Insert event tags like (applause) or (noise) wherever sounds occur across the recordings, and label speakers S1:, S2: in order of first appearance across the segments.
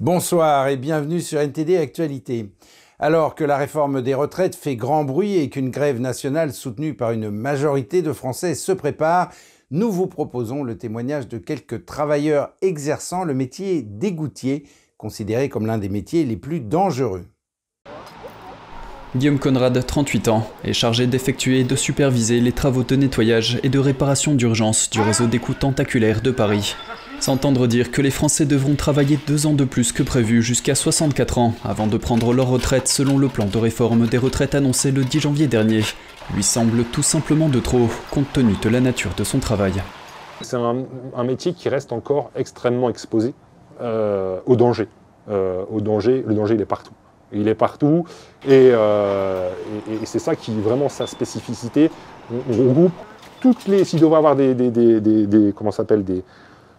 S1: Bonsoir et bienvenue sur NTD Actualité. Alors que la réforme des retraites fait grand bruit et qu'une grève nationale soutenue par une majorité de Français se prépare, nous vous proposons le témoignage de quelques travailleurs exerçant le métier d'égoutier, considéré comme l'un des métiers les plus dangereux.
S2: Guillaume Conrad, 38 ans, est chargé d'effectuer et de superviser les travaux de nettoyage et de réparation d'urgence du réseau d'écoute tentaculaire de Paris. S'entendre dire que les Français devront travailler deux ans de plus que prévu jusqu'à 64 ans avant de prendre leur retraite selon le plan de réforme des retraites annoncé le 10 janvier dernier lui semble tout simplement de trop compte tenu de la nature de son travail.
S3: C'est un, métier qui reste encore extrêmement exposé euh, au danger. Euh, au danger. Le danger, il est partout. Il est partout euh, et, c'est ça qui est vraiment sa spécificité. On, regroupe toutes les. S'il devrait avoir des, des comment s'appelle des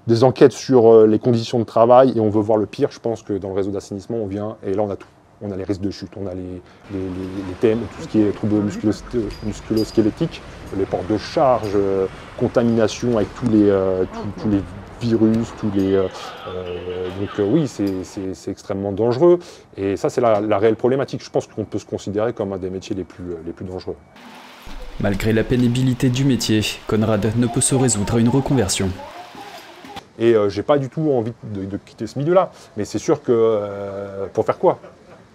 S3: des enquêtes sur euh, les conditions de travail et on veut voir le pire. Je pense que dans le réseau d'assainissement, on vient et là on a tout. On a les risques de chute, on a les, les, tout ce qui est troubles musculo-squelettiques, les portes de charge, euh, contamination avec tous les, euh, tous, les virus, tous les. donc oui, c'est extrêmement dangereux. Et ça, c'est la, la, réelle problématique. Je pense qu'on peut se considérer comme un des métiers les plus, les plus dangereux.
S2: Malgré la pénibilité du métier, Conrad ne peut se résoudre à une reconversion.
S3: Et euh, j'ai pas du tout envie de, quitter ce milieu-là. Mais c'est sûr que euh, pour faire quoi?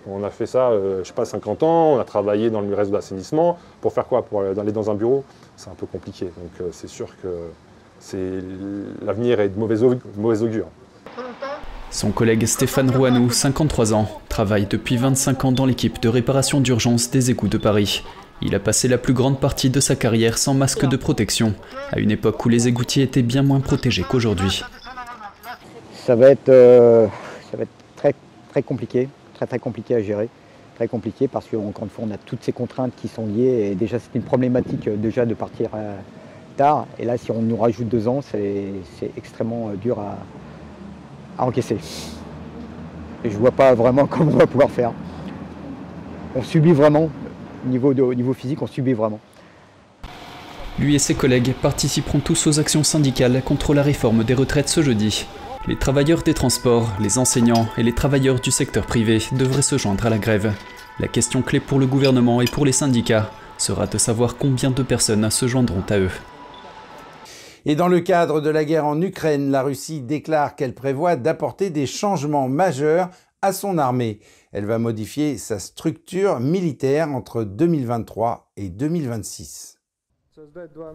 S3: On a fait ça, euh, je sais pas, 50 ans, on a travaillé dans le réseau d'assainissement. Pour faire quoi? Pour aller dans un bureau? C'est un peu compliqué. Donc c'est sûr que l'avenir est de mauvais, augure.
S2: Son collègue Stéphane Rouanou, 53 ans, travaille depuis 25 ans dans l'équipe de réparation d'urgence des égouts de Paris. Il a passé la plus grande partie de sa carrière sans masque de protection, à une époque où les égoutiers étaient bien moins protégés qu'aujourd'hui.
S4: Ça va être, euh, ça va être très, très compliqué, très très compliqué à gérer, très compliqué parce qu'encore une fois on a toutes ces contraintes qui sont liées et déjà c'est une problématique euh, déjà de partir euh, tard et là si on nous rajoute deux ans c'est extrêmement dur à, à encaisser. Et je vois pas vraiment (laughs) comment on va pouvoir faire. On subit vraiment, niveau, de, niveau physique, on subit vraiment.
S2: Lui et ses collègues participeront tous aux actions syndicales contre la réforme des retraites ce jeudi. Les travailleurs des transports, les enseignants et les travailleurs du secteur privé devraient se joindre à la grève. La question clé pour le gouvernement et pour les syndicats sera de savoir combien de personnes se joindront à eux.
S1: Et dans le cadre de la guerre en Ukraine, la Russie déclare qu'elle prévoit d'apporter des changements majeurs à son armée. Elle va modifier sa structure militaire entre 2023 et 2026.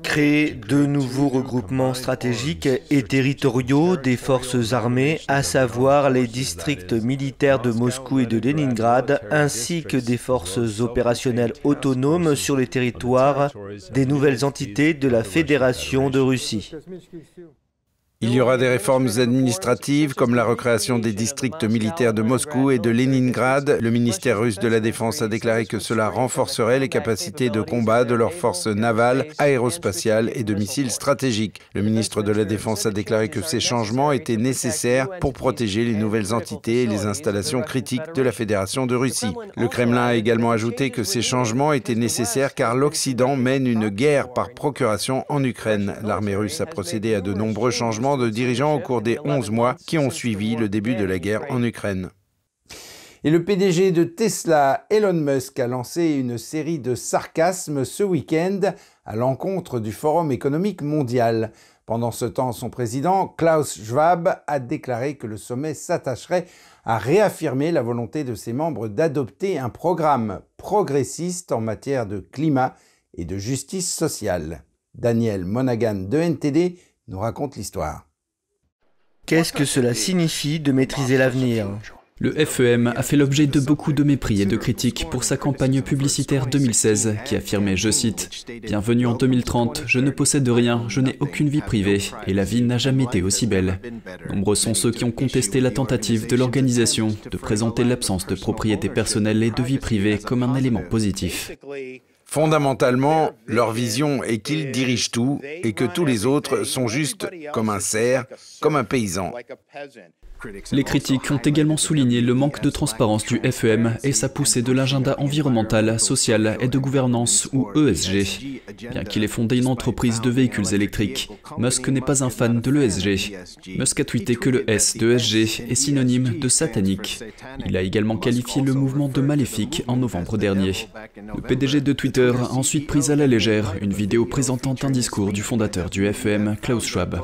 S5: Créer de nouveaux regroupements stratégiques et territoriaux des forces armées, à savoir les districts militaires de Moscou et de Leningrad, ainsi que des forces opérationnelles autonomes sur les territoires des nouvelles entités de la Fédération de Russie.
S1: Il y aura des réformes administratives comme la recréation des districts militaires de Moscou et de Leningrad. Le ministère russe de la Défense a déclaré que cela renforcerait les capacités de combat de leurs forces navales, aérospatiales et de missiles stratégiques. Le ministre de la Défense a déclaré que ces changements étaient nécessaires pour protéger les nouvelles entités et les installations critiques de la Fédération de Russie. Le Kremlin a également ajouté que ces changements étaient nécessaires car l'Occident mène une guerre par procuration en Ukraine. L'armée russe a procédé à de nombreux changements de dirigeants au cours des 11 mois qui ont suivi le début de la guerre en Ukraine. Et le PDG de Tesla, Elon Musk, a lancé une série de sarcasmes ce week-end à l'encontre du Forum économique mondial. Pendant ce temps, son président, Klaus Schwab, a déclaré que le sommet s'attacherait à réaffirmer la volonté de ses membres d'adopter un programme progressiste en matière de climat et de justice sociale. Daniel Monaghan de NTD nous raconte l'histoire.
S5: Qu'est-ce que cela signifie de maîtriser l'avenir?
S2: Le FEM a fait l'objet de beaucoup de mépris et de critiques pour sa campagne publicitaire 2016 qui affirmait, je cite, Bienvenue en 2030, je ne possède rien, je n'ai aucune vie privée et la vie n'a jamais été aussi belle. Nombreux sont ceux qui ont contesté la tentative de l'organisation de présenter l'absence de propriété personnelle et de vie privée comme un élément positif.
S1: Fondamentalement, leur vision est qu'ils dirigent tout et que tous les autres sont juste comme un cerf, comme un paysan.
S2: Les critiques ont également souligné le manque de transparence du FEM et sa poussée de l'agenda environnemental, social et de gouvernance ou ESG. Bien qu'il ait fondé une entreprise de véhicules électriques, Musk n'est pas un fan de l'ESG. Musk a tweeté que le S de ESG est synonyme de satanique. Il a également qualifié le mouvement de maléfique en novembre dernier. Le PDG de Twitter a ensuite pris à la légère une vidéo présentant un discours du fondateur du FEM, Klaus Schwab.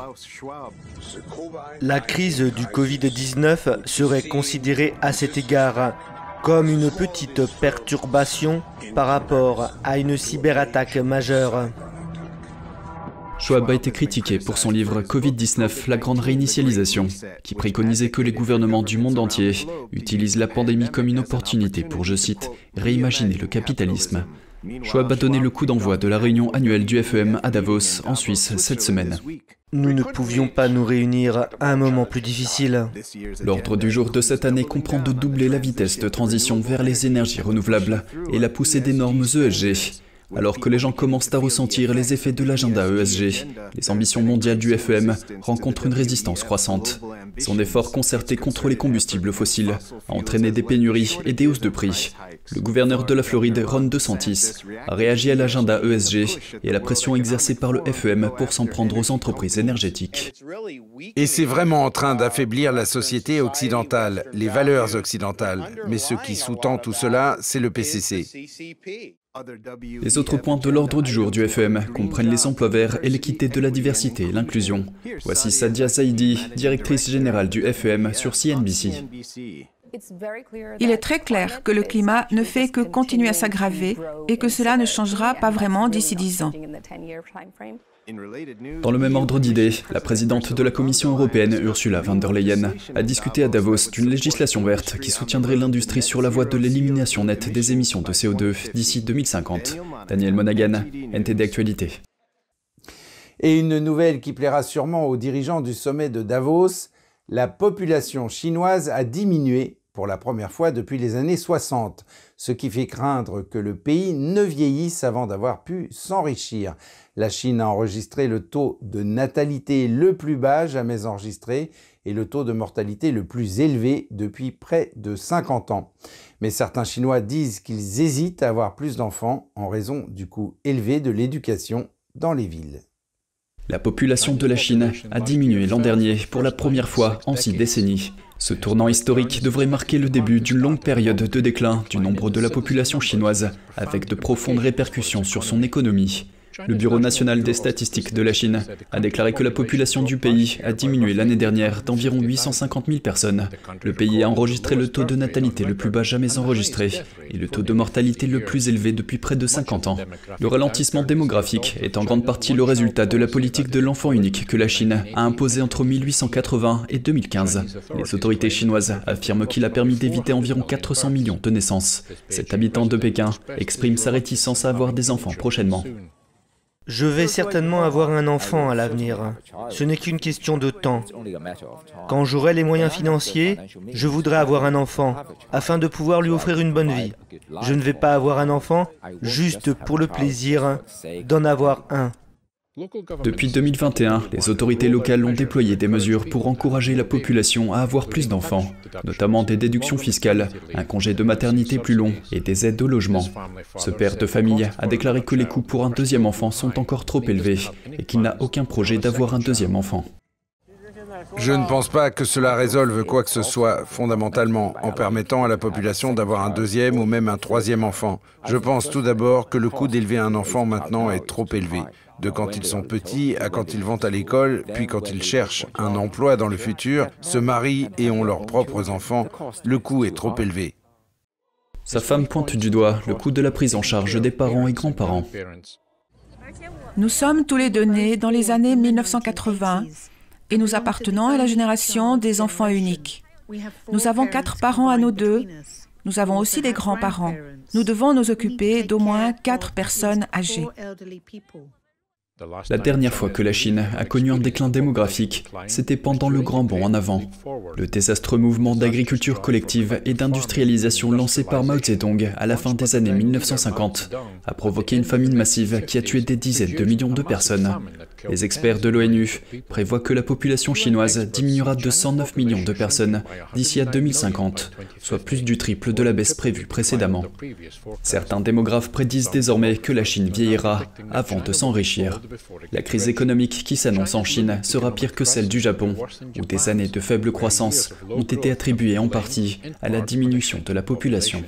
S5: La crise du Covid-19 serait considérée à cet égard comme une petite perturbation par rapport à une cyberattaque majeure.
S2: Schwab a été critiqué pour son livre Covid-19, la grande réinitialisation, qui préconisait que les gouvernements du monde entier utilisent la pandémie comme une opportunité pour, je cite, réimaginer le capitalisme. Schwab a donné le coup d'envoi de la réunion annuelle du FEM à Davos, en Suisse, cette semaine.
S5: Nous ne pouvions pas nous réunir à un moment plus difficile.
S2: L'ordre du jour de cette année comprend de doubler la vitesse de transition vers les énergies renouvelables et la poussée des normes ESG. Alors que les gens commencent à ressentir les effets de l'agenda ESG, les ambitions mondiales du FEM rencontrent une résistance croissante. Son effort concerté contre les combustibles fossiles a entraîné des pénuries et des hausses de prix. Le gouverneur de la Floride, Ron DeSantis, a réagi à l'agenda ESG et à la pression exercée par le FEM pour s'en prendre aux entreprises énergétiques.
S1: Et c'est vraiment en train d'affaiblir la société occidentale, les valeurs occidentales. Mais ce qui sous-tend tout cela, c'est le PCC.
S2: Les autres points de l'ordre du jour du FEM comprennent les emplois verts et l'équité de la diversité et l'inclusion. Voici Sadia Saidi, directrice générale du FEM sur CNBC.
S6: Il est très clair que le climat ne fait que continuer à s'aggraver et que cela ne changera pas vraiment d'ici dix ans.
S2: Dans le même ordre d'idées, la présidente de la Commission européenne, Ursula von der Leyen, a discuté à Davos d'une législation verte qui soutiendrait l'industrie sur la voie de l'élimination nette des émissions de CO2 d'ici 2050. Daniel Monaghan, NTD Actualité.
S1: Et une nouvelle qui plaira sûrement aux dirigeants du sommet de Davos, la population chinoise a diminué pour la première fois depuis les années 60, ce qui fait craindre que le pays ne vieillisse avant d'avoir pu s'enrichir. La Chine a enregistré le taux de natalité le plus bas jamais enregistré et le taux de mortalité le plus élevé depuis près de 50 ans. Mais certains Chinois disent qu'ils hésitent à avoir plus d'enfants en raison du coût élevé de l'éducation dans les villes.
S2: La population de la Chine a diminué l'an dernier pour la première fois en six décennies. Ce tournant historique devrait marquer le début d'une longue période de déclin du nombre de la population chinoise, avec de profondes répercussions sur son économie. Le Bureau national des statistiques de la Chine a déclaré que la population du pays a diminué l'année dernière d'environ 850 000 personnes. Le pays a enregistré le taux de natalité le plus bas jamais enregistré et le taux de mortalité le plus élevé depuis près de 50 ans. Le ralentissement démographique est en grande partie le résultat de la politique de l'enfant unique que la Chine a imposée entre 1880 et 2015. Les autorités chinoises affirment qu'il a permis d'éviter environ 400 millions de naissances. Cet habitant de Pékin exprime sa réticence à avoir des enfants prochainement.
S5: Je vais certainement avoir un enfant à l'avenir. Ce n'est qu'une question de temps. Quand j'aurai les moyens financiers, je voudrais avoir un enfant afin de pouvoir lui offrir une bonne vie. Je ne vais pas avoir un enfant juste pour le plaisir d'en avoir un.
S2: Depuis 2021, les autorités locales ont déployé des mesures pour encourager la population à avoir plus d'enfants, notamment des déductions fiscales, un congé de maternité plus long et des aides au logement. Ce père de famille a déclaré que les coûts pour un deuxième enfant sont encore trop élevés et qu'il n'a aucun projet d'avoir un deuxième enfant.
S1: Je ne pense pas que cela résolve quoi que ce soit fondamentalement en permettant à la population d'avoir un deuxième ou même un troisième enfant. Je pense tout d'abord que le coût d'élever un enfant maintenant est trop élevé de quand ils sont petits à quand ils vont à l'école, puis quand ils cherchent un emploi dans le futur, se marient et ont leurs propres enfants, le coût est trop élevé.
S2: Sa femme pointe du doigt le coût de la prise en charge des parents et grands-parents.
S6: Nous sommes tous les deux nés dans les années 1980 et nous appartenons à la génération des enfants uniques. Nous avons quatre parents à nous deux. Nous avons aussi des grands-parents. Nous devons nous occuper d'au moins quatre personnes âgées.
S2: La dernière fois que la Chine a connu un déclin démographique, c'était pendant le grand bond en avant. Le désastreux mouvement d'agriculture collective et d'industrialisation lancé par Mao Zedong à la fin des années 1950 a provoqué une famine massive qui a tué des dizaines de millions de personnes. Les experts de l'ONU prévoient que la population chinoise diminuera de 109 millions de personnes d'ici à 2050, soit plus du triple de la baisse prévue précédemment. Certains démographes prédisent désormais que la Chine vieillira avant de s'enrichir. La crise économique qui s'annonce en Chine sera pire que celle du Japon, où des années de faible croissance ont été attribuées en partie à la diminution de la population.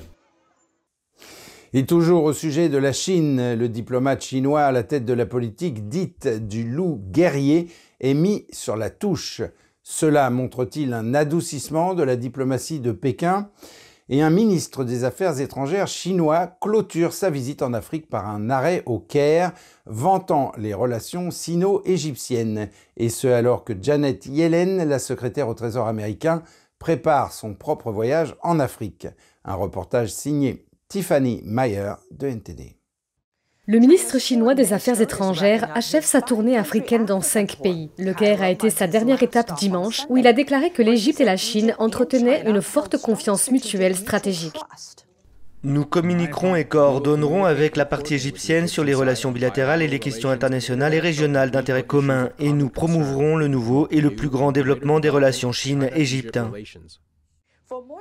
S1: Et toujours au sujet de la Chine, le diplomate chinois à la tête de la politique dite du loup guerrier est mis sur la touche. Cela montre-t-il un adoucissement de la diplomatie de Pékin? Et un ministre des Affaires étrangères chinois clôture sa visite en Afrique par un arrêt au Caire, vantant les relations sino-égyptiennes, et ce alors que Janet Yellen, la secrétaire au Trésor américain, prépare son propre voyage en Afrique. Un reportage signé Tiffany Meyer de NTD.
S7: Le ministre chinois des Affaires étrangères achève sa tournée africaine dans cinq pays. Le Caire a été sa dernière étape dimanche, où il a déclaré que l'Égypte et la Chine entretenaient une forte confiance mutuelle stratégique.
S5: Nous communiquerons et coordonnerons avec la partie égyptienne sur les relations bilatérales et les questions internationales et régionales d'intérêt commun, et nous promouvrons le nouveau et le plus grand développement des relations Chine-Égypte.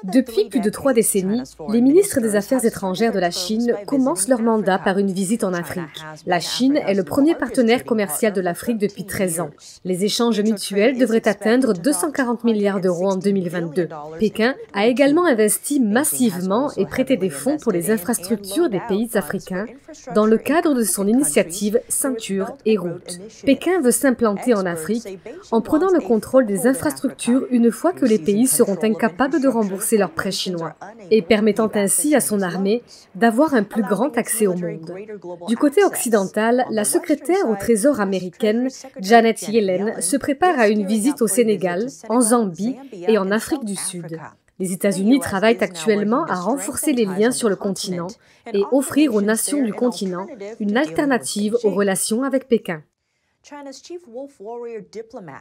S7: Depuis plus de trois décennies, les ministres des Affaires étrangères de la Chine commencent leur mandat par une visite en Afrique. La Chine est le premier partenaire commercial de l'Afrique depuis 13 ans. Les échanges mutuels devraient atteindre 240 milliards d'euros en 2022. Pékin a également investi massivement et prêté des fonds pour les infrastructures des pays africains dans le cadre de son initiative Ceinture et Route. Pékin veut s'implanter en Afrique en prenant le contrôle des infrastructures une fois que les pays seront incapables de rembourser leurs prêts chinois et permettant ainsi à son armée d'avoir un plus grand accès au monde. Du côté occidental, la secrétaire au Trésor américaine, Janet Yellen, se prépare à une visite au Sénégal, en Zambie et en Afrique du Sud. Les États-Unis travaillent actuellement à renforcer les liens sur le continent et offrir aux nations du continent une alternative aux relations avec Pékin.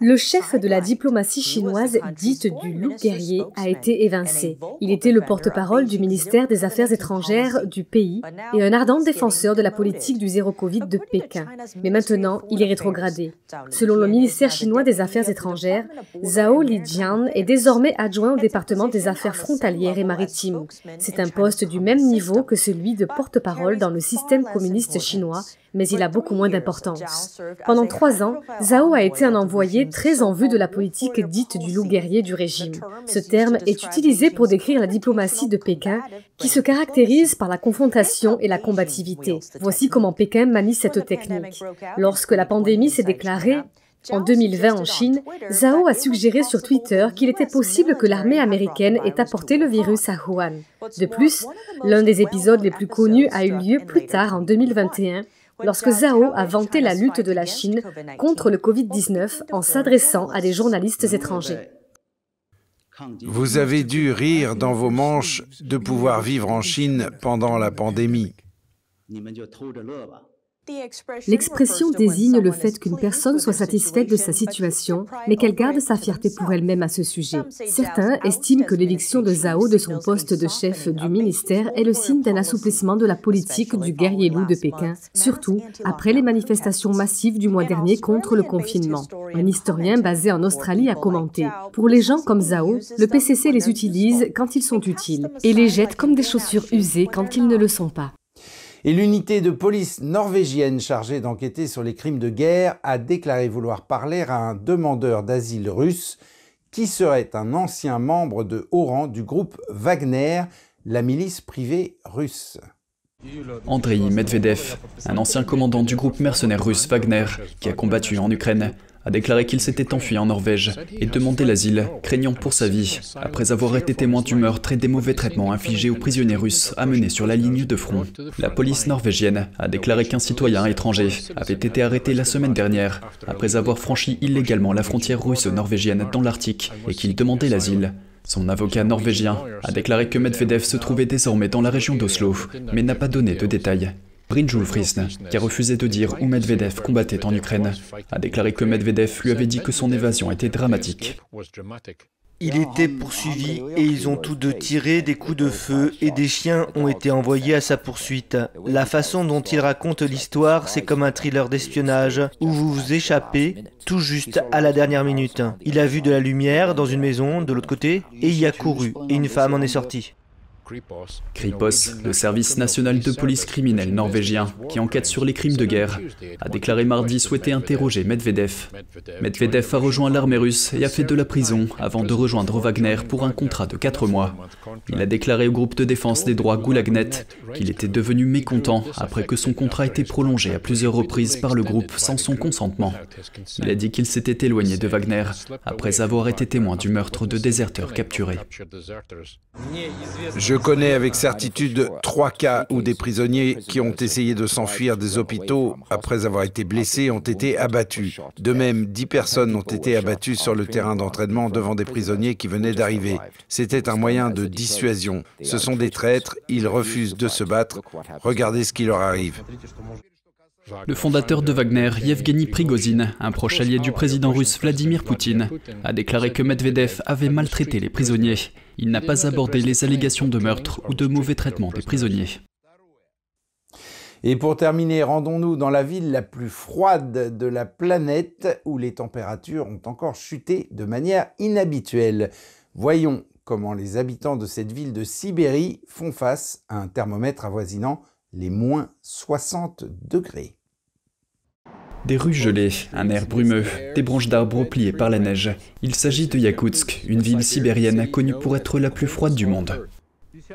S7: Le chef de la diplomatie chinoise dite du loup guerrier a été évincé. Il était le porte-parole du ministère des Affaires étrangères du pays et un ardent défenseur de la politique du zéro Covid de Pékin. Mais maintenant, il est rétrogradé. Selon le ministère chinois des Affaires étrangères, Zhao Lijian est désormais adjoint au département des Affaires frontalières et maritimes. C'est un poste du même niveau que celui de porte-parole dans le système communiste chinois mais il a beaucoup moins d'importance. Pendant trois ans, Zhao a été un envoyé très en vue de la politique dite du loup guerrier du régime. Ce terme est utilisé pour décrire la diplomatie de Pékin, qui se caractérise par la confrontation et la combativité. Voici comment Pékin manie cette technique. Lorsque la pandémie s'est déclarée, en 2020 en Chine, Zhao a suggéré sur Twitter qu'il était possible que l'armée américaine ait apporté le virus à Wuhan. De plus, l'un des épisodes les plus connus a eu lieu plus tard en 2021 lorsque Zhao a vanté la lutte de la Chine contre le Covid-19 en s'adressant à des journalistes étrangers.
S1: Vous avez dû rire dans vos manches de pouvoir vivre en Chine pendant la pandémie.
S7: L'expression désigne le fait qu'une personne soit satisfaite de sa situation, mais qu'elle garde sa fierté pour elle-même à ce sujet. Certains estiment que l'éviction de Zhao de son poste de chef du ministère est le signe d'un assouplissement de la politique du guerrier loup de Pékin, surtout après les manifestations massives du mois dernier contre le confinement. Un historien basé en Australie a commenté Pour les gens comme Zhao, le PCC les utilise quand ils sont utiles et les jette comme des chaussures usées quand ils ne le sont pas.
S1: Et l'unité de police norvégienne chargée d'enquêter sur les crimes de guerre a déclaré vouloir parler à un demandeur d'asile russe qui serait un ancien membre de haut rang du groupe Wagner, la milice privée russe.
S2: Andrei Medvedev, un ancien commandant du groupe mercenaire russe Wagner qui a combattu en Ukraine, a déclaré qu'il s'était enfui en Norvège et demandé l'asile, craignant pour sa vie, après avoir été témoin du meurtre et des mauvais traitements infligés aux prisonniers russes amenés sur la ligne de front. La police norvégienne a déclaré qu'un citoyen étranger avait été arrêté la semaine dernière après avoir franchi illégalement la frontière russe-norvégienne dans l'Arctique et qu'il demandait l'asile. Son avocat norvégien a déclaré que Medvedev se trouvait désormais dans la région d'Oslo, mais n'a pas donné de détails. Brynjul Frisne, qui a refusé de dire où Medvedev combattait en Ukraine, a déclaré que Medvedev lui avait dit que son évasion était dramatique.
S5: Il était poursuivi et ils ont tous deux tiré des coups de feu et des chiens ont été envoyés à sa poursuite. La façon dont il raconte l'histoire, c'est comme un thriller d'espionnage où vous vous échappez tout juste à la dernière minute. Il a vu de la lumière dans une maison de l'autre côté et y a couru et une femme en est sortie.
S2: Kripos, le service national de police criminelle norvégien qui enquête sur les crimes de guerre, a déclaré mardi souhaiter interroger Medvedev. Medvedev a rejoint l'armée russe et a fait de la prison avant de rejoindre Wagner pour un contrat de 4 mois. Il a déclaré au groupe de défense des droits Gulagnet qu'il était devenu mécontent après que son contrat ait été prolongé à plusieurs reprises par le groupe sans son consentement. Il a dit qu'il s'était éloigné de Wagner après avoir été témoin du meurtre de déserteurs capturés.
S1: Je connais avec certitude trois cas où des prisonniers qui ont essayé de s'enfuir des hôpitaux après avoir été blessés ont été abattus. De même, dix personnes ont été abattues sur le terrain d'entraînement devant des prisonniers qui venaient d'arriver. C'était un moyen de dissuasion. Ce sont des traîtres, ils refusent de se battre. Regardez ce qui leur arrive.
S2: Le fondateur de Wagner, Yevgeny Prigozhin, un proche allié du président russe Vladimir Poutine, a déclaré que Medvedev avait maltraité les prisonniers. Il n'a pas abordé les allégations de meurtre ou de mauvais traitement des prisonniers.
S1: Et pour terminer, rendons-nous dans la ville la plus froide de la planète où les températures ont encore chuté de manière inhabituelle. Voyons comment les habitants de cette ville de Sibérie font face à un thermomètre avoisinant les moins 60 degrés.
S2: Des rues gelées, un air brumeux, des branches d'arbres pliées par la neige. Il s'agit de Yakoutsk, une ville sibérienne connue pour être la plus froide du monde.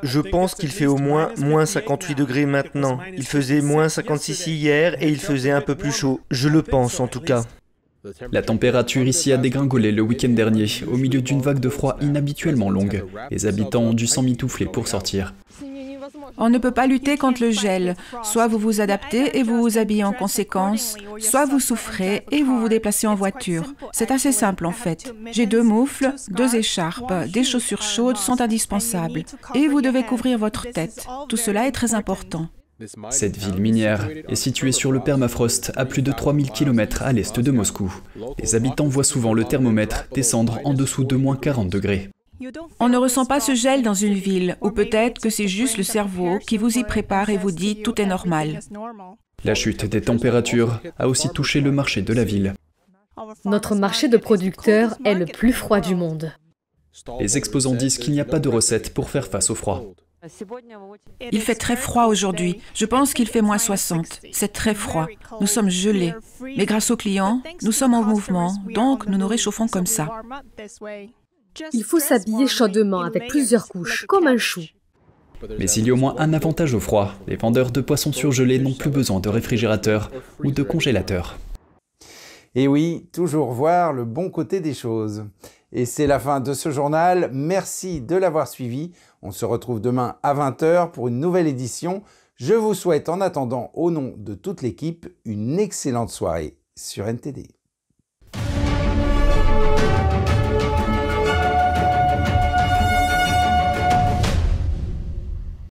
S5: Je pense qu'il fait au moins moins 58 degrés maintenant. Il faisait moins 56 hier et il faisait un peu plus chaud. Je le pense en tout cas.
S2: La température ici a dégringolé le week-end dernier, au milieu d'une vague de froid inhabituellement longue. Les habitants ont dû s'emmitoufler pour sortir.
S6: On ne peut pas lutter contre le gel. Soit vous vous adaptez et vous vous habillez en conséquence, soit vous souffrez et vous vous déplacez en voiture. C'est assez simple en fait. J'ai deux moufles, deux écharpes, des chaussures chaudes sont indispensables. Et vous devez couvrir votre tête. Tout cela est très important.
S2: Cette ville minière est située sur le permafrost à plus de 3000 km à l'est de Moscou. Les habitants voient souvent le thermomètre descendre en dessous de moins 40 degrés.
S6: On ne ressent pas ce gel dans une ville, ou peut-être que c'est juste le cerveau qui vous y prépare et vous dit tout est normal.
S2: La chute des températures a aussi touché le marché de la ville.
S7: Notre marché de producteurs est le plus froid du monde.
S2: Les exposants disent qu'il n'y a pas de recette pour faire face au froid.
S6: Il fait très froid aujourd'hui. Je pense qu'il fait moins 60. C'est très froid. Nous sommes gelés. Mais grâce aux clients, nous sommes en mouvement, donc nous nous réchauffons comme ça.
S7: Il faut s'habiller chaudement avec plusieurs couches, comme un chou.
S2: Mais il y a au moins un avantage au froid. Les vendeurs de poissons surgelés n'ont plus besoin de réfrigérateur ou de congélateur.
S1: Et oui, toujours voir le bon côté des choses. Et c'est la fin de ce journal. Merci de l'avoir suivi. On se retrouve demain à 20h pour une nouvelle édition. Je vous souhaite en attendant, au nom de toute l'équipe, une excellente soirée sur NTD.